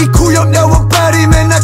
이 구역 여왕 파리 나